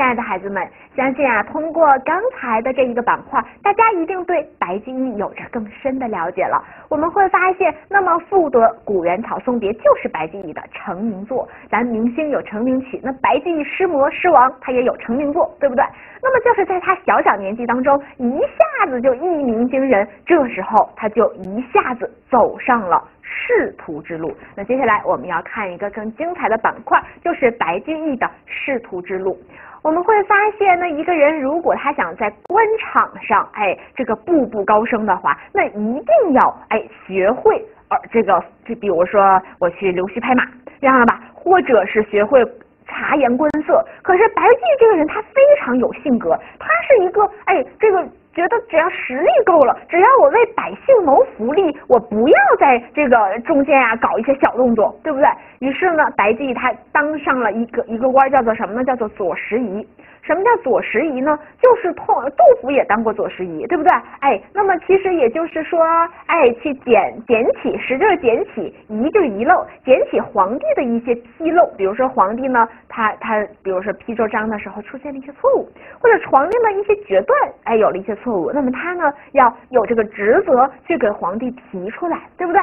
亲爱的孩子们，相信啊，通过刚才的这一个板块，大家一定对白居易有着更深的了解了。我们会发现，那么《赋得古原草送别》就是白居易的成名作。咱明星有成名曲，那白居易诗魔诗王他也有成名作，对不对？那么就是在他小小年纪当中，一下子就一鸣惊人，这时候他就一下子走上了仕途之路。那接下来我们要看一个更精彩的板块，就是白居易的仕途之路。我们会发现，呢一个人如果他想在官场上，哎，这个步步高升的话，那一定要哎学会，呃，这个就比如说我去溜须拍马这样的吧，或者是学会察言观色。可是白居易这个人他非常有性格，他是一个哎这个。觉得只要实力够了，只要我为百姓谋福利，我不要在这个中间呀搞一些小动作，对不对？于是呢，白帝他当上了一个一个官，叫做什么呢？叫做左拾遗。什么叫左拾遗呢？就是痛杜甫也当过左拾遗，对不对？哎，那么其实也就是说，哎，去捡捡起，拾就是捡起，遗就是遗漏，捡起皇帝的一些纰漏，比如说皇帝呢，他他比如说批奏章的时候出现了一些错误，或者皇帝的一些决断，哎，有了一些错误，那么他呢要有这个职责去给皇帝提出来，对不对？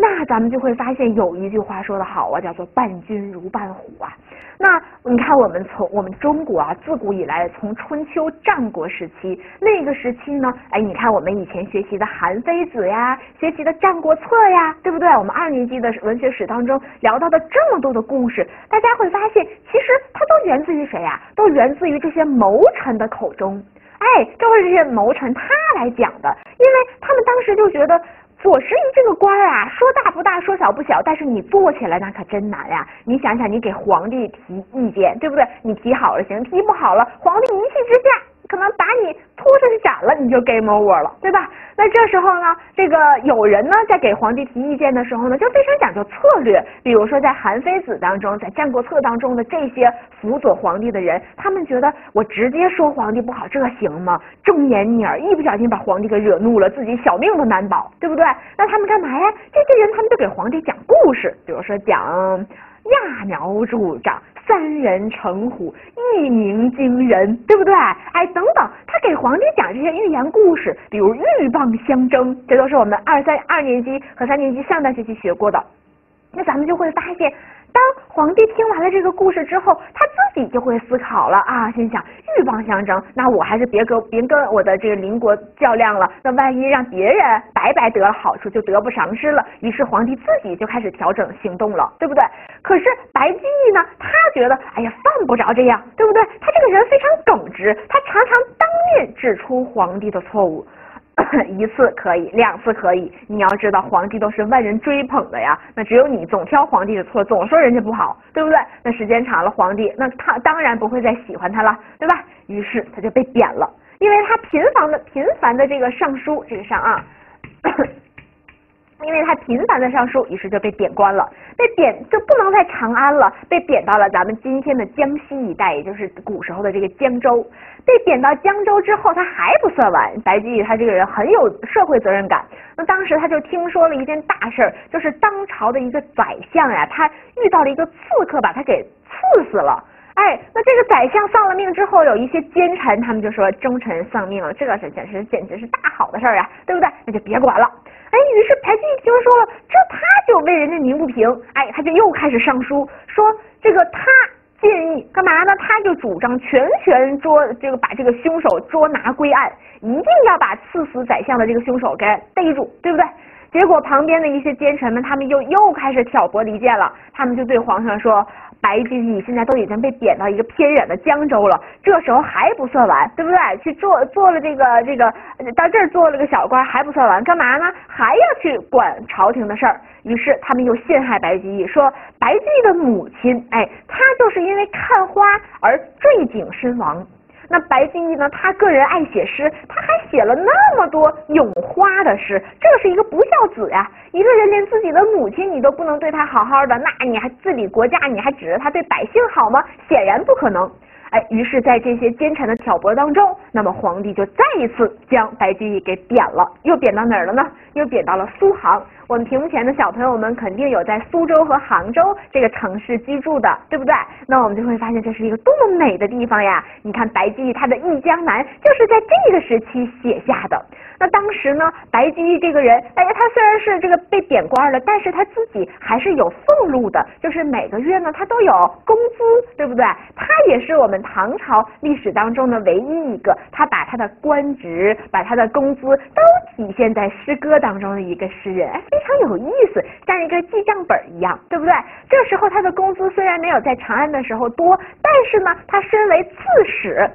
那咱们就会发现有一句话说得好啊，叫做伴君如伴虎啊。那你看，我们从我们中国啊，自古以来，从春秋战国时期那个时期呢，哎，你看我们以前学习的《韩非子》呀，学习的《战国策》呀，对不对？我们二年级的文学史当中聊到的这么多的故事，大家会发现，其实它都源自于谁呀？都源自于这些谋臣的口中。哎，都是这些谋臣他来讲的，因为他们当时就觉得。左拾遗这个官儿啊，说大不大，说小不小，但是你做起来那可真难呀！你想想，你给皇帝提意见，对不对？你提好了行，提不好了，皇帝一气之下。可能把你拖出去斩了，你就 game over 了，对吧？那这时候呢，这个有人呢在给皇帝提意见的时候呢，就非常讲究策略。比如说在《韩非子》当中，在《战国策》当中的这些辅佐皇帝的人，他们觉得我直接说皇帝不好，这行吗？忠言逆耳，一不小心把皇帝给惹怒了，自己小命都难保，对不对？那他们干嘛呀？这些人他们就给皇帝讲故事，比如说讲。揠苗助长，三人成虎，一鸣惊人，对不对？哎，等等，他给皇帝讲这些寓言故事，比如鹬蚌相争，这都是我们二三二年级和三年级上半学期学过的。那咱们就会发现。当皇帝听完了这个故事之后，他自己就会思考了啊，心想鹬蚌相争，那我还是别跟别跟我的这个邻国较量了，那万一让别人白白得了好处，就得不偿失了。于是皇帝自己就开始调整行动了，对不对？可是白居易呢，他觉得哎呀犯不着这样，对不对？他这个人非常耿直，他常常当面指出皇帝的错误。一次可以，两次可以。你要知道，皇帝都是万人追捧的呀。那只有你总挑皇帝的错，总说人家不好，对不对？那时间长了，皇帝那他当然不会再喜欢他了，对吧？于是他就被贬了，因为他频繁的频繁的这个上书，这个上啊。因为他频繁的上书，于是就被贬官了。被贬就不能在长安了，被贬到了咱们今天的江西一带，也就是古时候的这个江州。被贬到江州之后，他还不算完。白居易他这个人很有社会责任感。那当时他就听说了一件大事儿，就是当朝的一个宰相呀，他遇到了一个刺客，把他给刺死了。哎，那这个宰相丧了命之后，有一些奸臣，他们就说忠臣丧命了，这个是简直简直是大好的事儿啊，对不对？那就别管了。哎，于是白居易听说了，这他就为人家鸣不平，哎，他就又开始上书说这个他建议干嘛呢？他就主张全权捉这个把这个凶手捉拿归案，一定要把刺死宰相的这个凶手给逮住，对不对？结果旁边的一些奸臣们，他们又又开始挑拨离间了，他们就对皇上说。白居易现在都已经被贬到一个偏远的江州了，这时候还不算完，对不对？去做做了这个这个，到这儿做了个小官还不算完，干嘛呢？还要去管朝廷的事儿。于是他们又陷害白居易，说白居易的母亲，哎，他就是因为看花而坠井身亡。那白居易呢？他个人爱写诗，他还写了那么多咏花的诗，这是一个不孝子呀！一个人连自己的母亲你都不能对他好好的，那你还治理国家，你还指着他对百姓好吗？显然不可能。哎，于是，在这些奸臣的挑拨当中，那么皇帝就再一次将白居易给贬了，又贬到哪儿了呢？又贬到了苏杭。我们屏幕前的小朋友们肯定有在苏州和杭州这个城市居住的，对不对？那我们就会发现这是一个多么美的地方呀！你看白居易他的《忆江南》就是在这个时期写下的。那当时呢，白居易这个人，哎呀，他虽然是这个被贬官了，但是他自己还是有俸禄的，就是每个月呢他都有工资，对不对？他也是我们唐朝历史当中的唯一一个，他把他的官职、把他的工资都体现在诗歌当中的一个诗人，非常有意思，像一个记账本一样，对不对？这时候他的工资虽然没有在长安的时候多，但是呢，他身为刺史。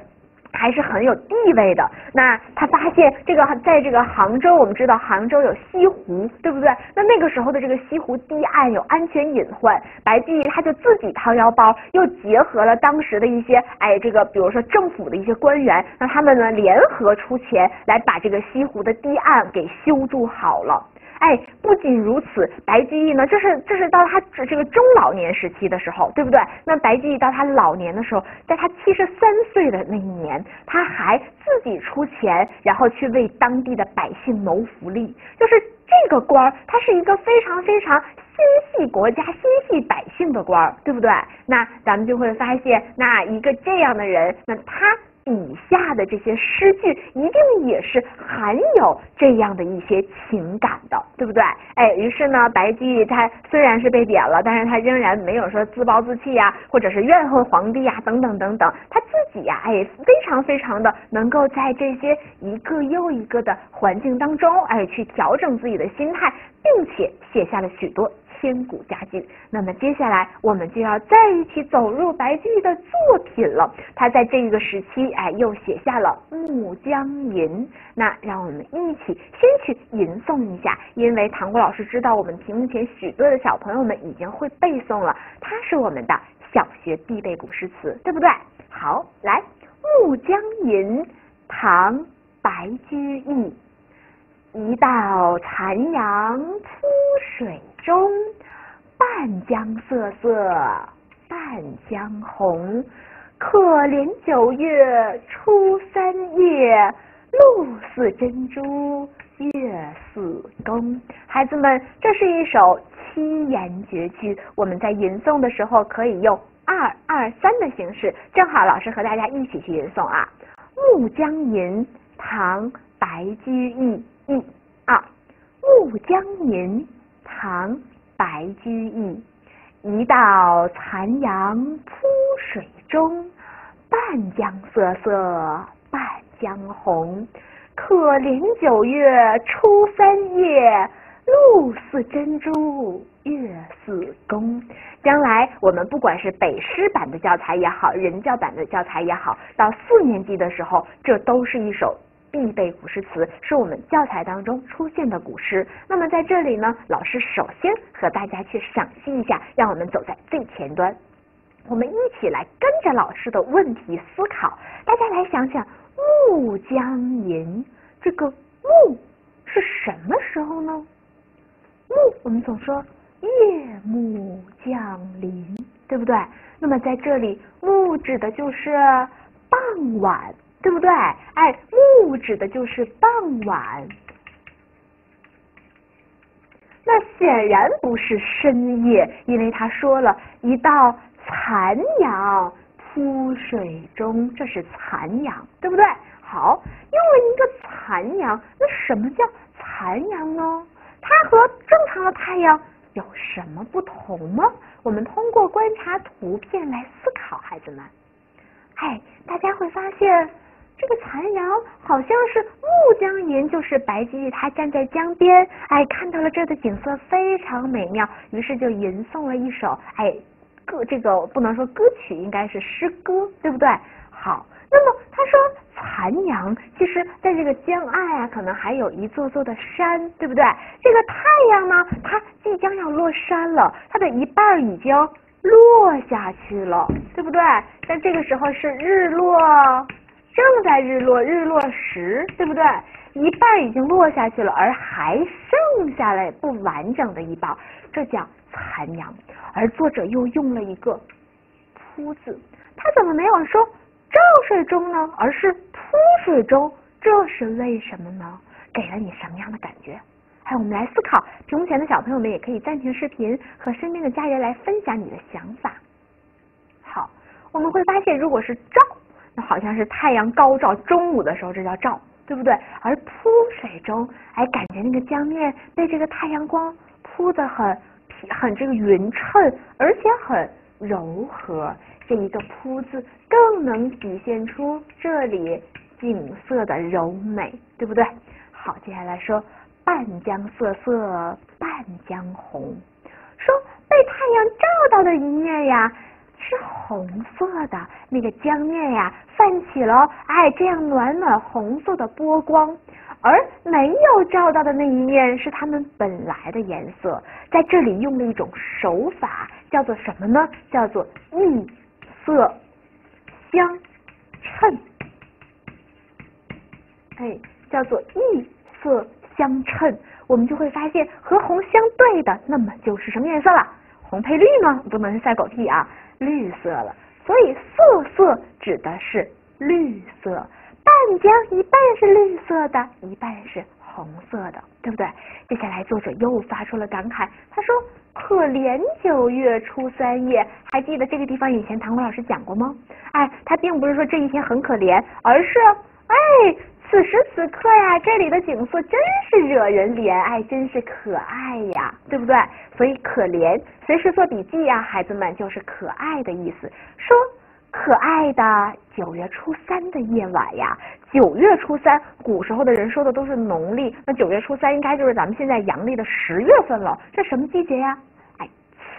还是很有地位的。那他发现这个，在这个杭州，我们知道杭州有西湖，对不对？那那个时候的这个西湖堤岸有安全隐患，白居易他就自己掏腰包，又结合了当时的一些，哎，这个比如说政府的一些官员，让他们呢联合出钱来把这个西湖的堤岸给修筑好了。哎，不仅如此，白居易呢，这是这是到他这个中老年时期的时候，对不对？那白居易到他老年的时候，在他七十三岁的那一年，他还自己出钱，然后去为当地的百姓谋福利。就是这个官儿，他是一个非常非常心系国家、心系百姓的官儿，对不对？那咱们就会发现，那一个这样的人，那他。以下的这些诗句一定也是含有这样的一些情感的，对不对？哎，于是呢，白居易他虽然是被贬了，但是他仍然没有说自暴自弃呀，或者是怨恨皇帝呀，等等等等，他自己呀，哎，非常非常的能够在这些一个又一个的环境当中，哎，去调整自己的心态，并且写下了许多。千古佳句。那么接下来我们就要再一起走入白居易的作品了。他在这个时期，哎，又写下了《暮江吟》。那让我们一起先去吟诵一下，因为唐国老师知道我们屏幕前许多的小朋友们已经会背诵了，它是我们的小学必背古诗词，对不对？好，来《暮江吟》，唐·白居易。一道残阳出水中，半江瑟瑟半江红。可怜九月初三夜，露似真珠月似弓。孩子们，这是一首七言绝句，我们在吟诵的时候可以用二二三的形式。正好，老师和大家一起去吟诵啊，《暮江吟》唐·白居易。一二，《暮江吟》唐·白居易。一道残阳铺水中，半江瑟瑟半江红。可怜九月初三夜，露似真珠月似弓。将来我们不管是北师版的教材也好，人教版的教材也好，到四年级的时候，这都是一首。必备古诗词是我们教材当中出现的古诗。那么在这里呢，老师首先和大家去赏析一下，让我们走在最前端，我们一起来跟着老师的问题思考。大家来想想，《暮江吟》这个“暮”是什么时候呢？“暮”我们总说夜幕降临，对不对？那么在这里，“暮”指的就是傍晚。对不对？哎，暮指的就是傍晚，那显然不是深夜，因为他说了一道残阳铺水中，这是残阳，对不对？好，用了一个残阳，那什么叫残阳呢？它和正常的太阳有什么不同呢？我们通过观察图片来思考，孩子们，哎，大家会发现。这个残阳好像是《暮江吟》，就是白居易他站在江边，哎，看到了这的景色非常美妙，于是就吟诵了一首，哎，歌这个不能说歌曲，应该是诗歌，对不对？好，那么他说残阳，其实在这个江岸啊，可能还有一座座的山，对不对？这个太阳呢，它即将要落山了，它的一半已经落下去了，对不对？但这个时候是日落。正在日落，日落时，对不对？一半已经落下去了，而还剩下来不完整的一半，这叫残阳。而作者又用了一个“铺”字，他怎么没有说照水中呢？而是铺水中，这是为什么呢？给了你什么样的感觉？我们来思考，屏幕前的小朋友们也可以暂停视频，和身边的家人来分享你的想法。好，我们会发现，如果是照，那好像是太阳高照，中午的时候这叫照，对不对？而铺水中，哎，感觉那个江面被这个太阳光铺的很很这个匀称，而且很柔和。这一个铺字更能体现出这里景色的柔美，对不对？好，接下来说半江瑟瑟半江红，说被太阳照到的一面呀是红色的，那个江面呀泛起了哎这样暖暖红色的波光，而没有照到的那一面是它们本来的颜色，在这里用了一种手法，叫做什么呢？叫做异。色相称，哎，叫做异色相称，我们就会发现和红相对的，那么就是什么颜色了？红配绿吗？不能是赛狗屁啊，绿色了。所以色色指的是绿色，半江一半是绿色的，一半是红色的，对不对？接下来作者又发出了感慨，他说。可怜九月初三夜，还记得这个地方以前唐国老师讲过吗？哎，他并不是说这一天很可怜，而是哎，此时此刻呀，这里的景色真是惹人怜爱，真是可爱呀，对不对？所以可怜，随时做笔记呀，孩子们就是可爱的意思。说可爱的九月初三的夜晚呀，九月初三，古时候的人说的都是农历，那九月初三应该就是咱们现在阳历的十月份了。这什么季节呀？哎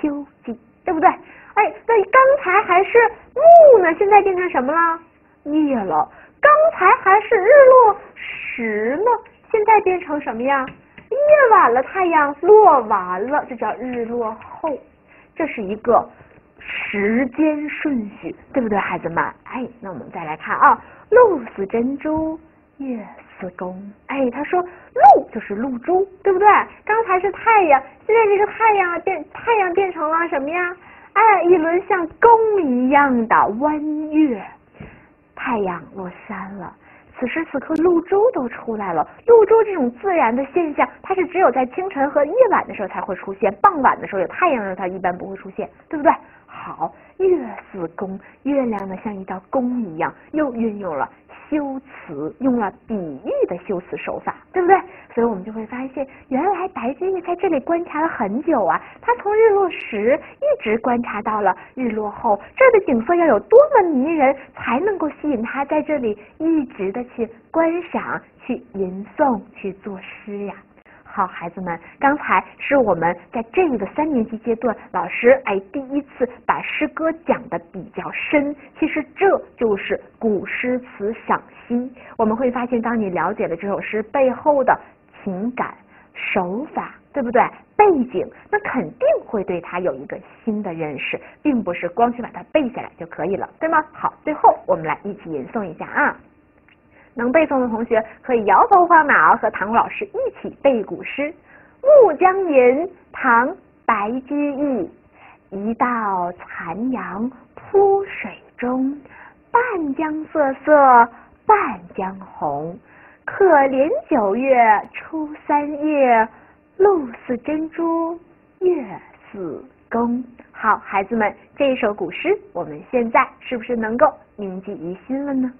秋季，对不对？哎，那刚才还是木呢，现在变成什么了？夜了。刚才还是日落时呢，现在变成什么呀？夜晚了，太阳落完了，这叫日落后。这是一个时间顺序，对不对，孩子们？哎，那我们再来看啊，露似珍珠，月似弓。哎，他说露就是露珠，对不对？刚才是太阳。现在这个太阳变太阳变成了什么呀？哎，一轮像弓一样的弯月。太阳落山了，此时此刻露珠都出来了。露珠这种自然的现象，它是只有在清晨和夜晚的时候才会出现，傍晚的时候有太阳的时候它一般不会出现，对不对？好，月似弓，月亮呢像一道弓一样，又运用了。修辞用了比喻的修辞手法，对不对？所以我们就会发现，原来白居易在这里观察了很久啊。他从日落时一直观察到了日落后，这儿的景色要有多么迷人，才能够吸引他在这里一直的去观赏、去吟诵、去作诗呀。好，孩子们，刚才是我们在这个三年级阶段，老师哎第一次把诗歌讲的比较深。其实这就是古诗词赏析。我们会发现，当你了解了这首诗背后的情感、手法，对不对？背景，那肯定会对它有一个新的认识，并不是光去把它背下来就可以了，对吗？好，最后我们来一起吟诵一下啊。能背诵的同学可以摇头晃脑，和唐老师一起背古诗《暮江吟》。唐·白居易。一道残阳铺水中，半江瑟瑟半江红。可怜九月初三夜，露似珍珠月似弓。好，孩子们，这首古诗我们现在是不是能够铭记于心了呢？